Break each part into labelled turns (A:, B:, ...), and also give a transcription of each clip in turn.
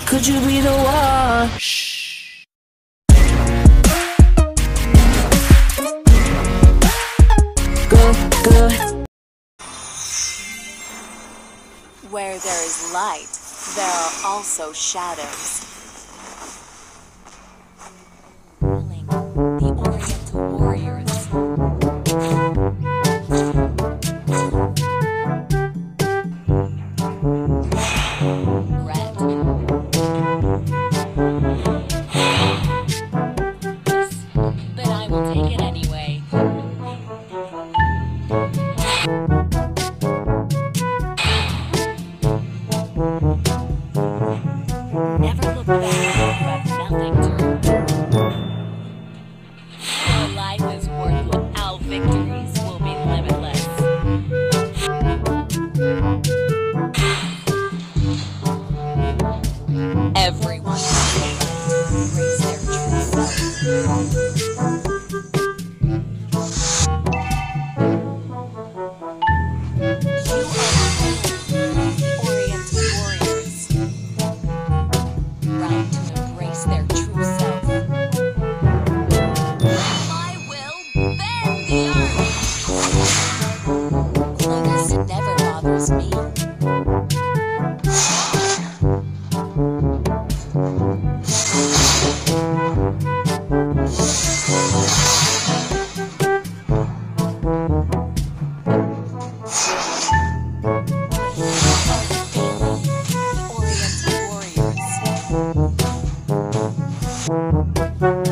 A: Could you be the one? Good.
B: Where there is light, there are also shadows.
C: She's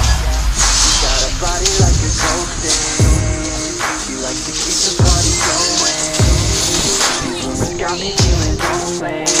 C: body like a coaster She likes to keep the party going. Got me feeling lonely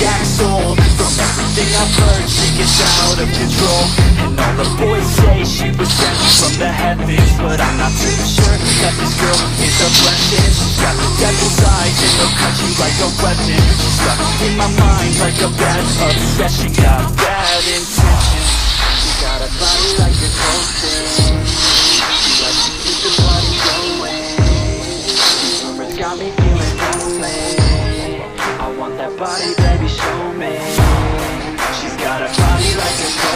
C: Acts old From everything I've heard. She gets out of control. And all the boys say she was sent from the heavens. But I'm not too sure that this girl is a blessing. Got the devil's eyes and they'll cut you like a weapon. She's stuck in my mind like a bad obsession. Got body, baby, show me. She's got a body like a